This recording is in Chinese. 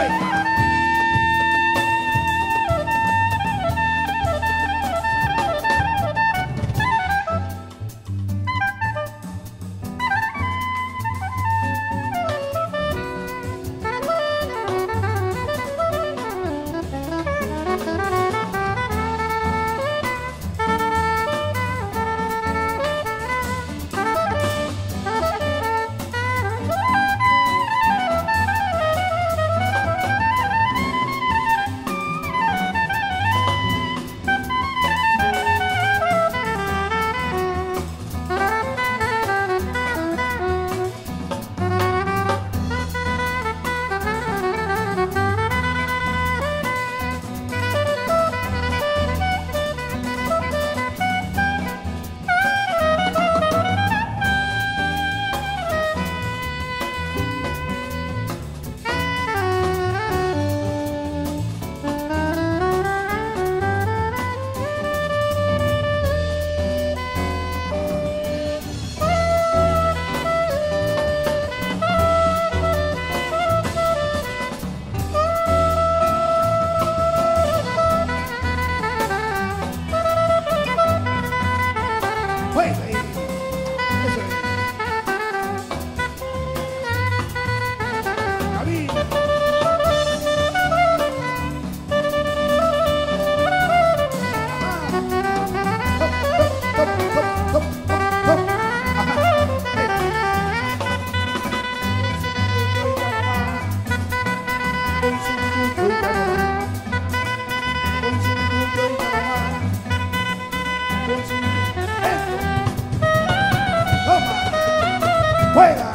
哎。pueda.